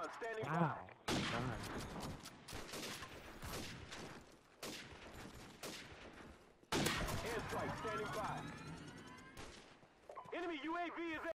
Airstrike standing by. Enemy UAV is